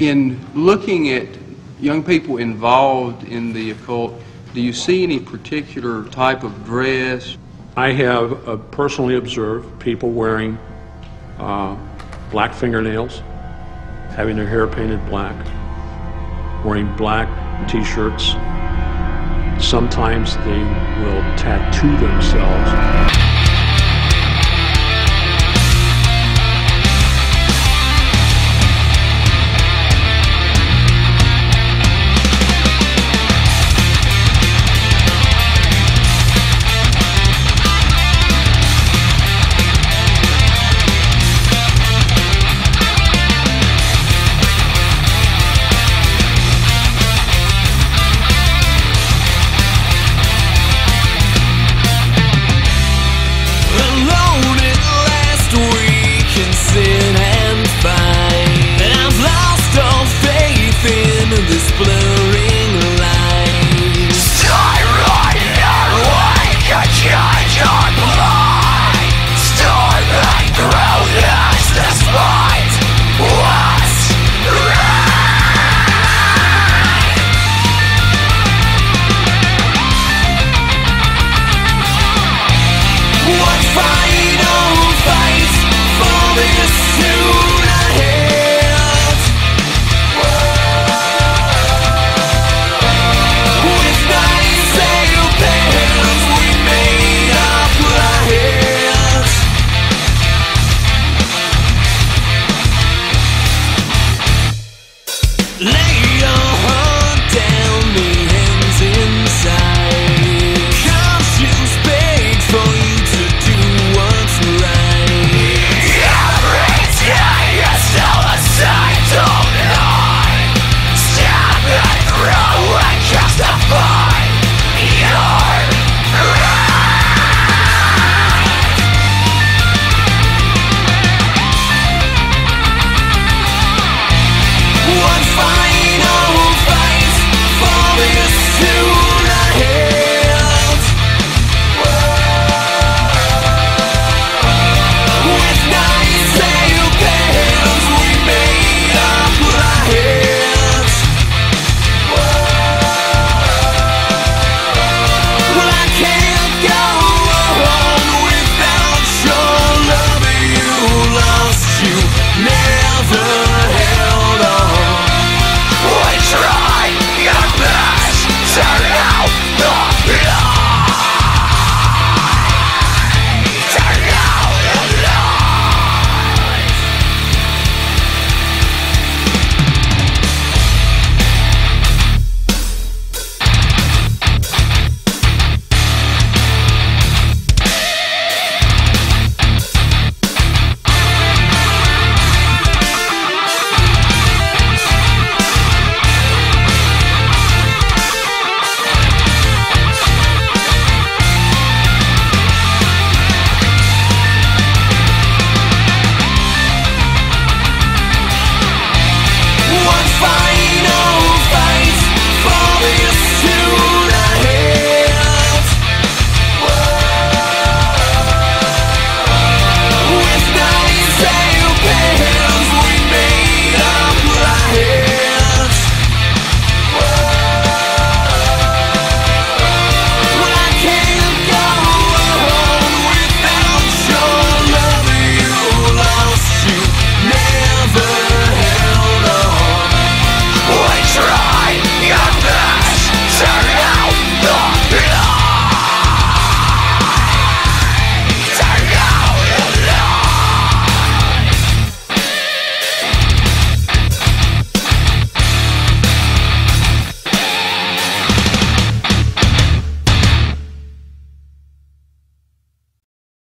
In looking at young people involved in the occult, do you see any particular type of dress? I have uh, personally observed people wearing uh, black fingernails, having their hair painted black, wearing black t-shirts. Sometimes they will tattoo themselves.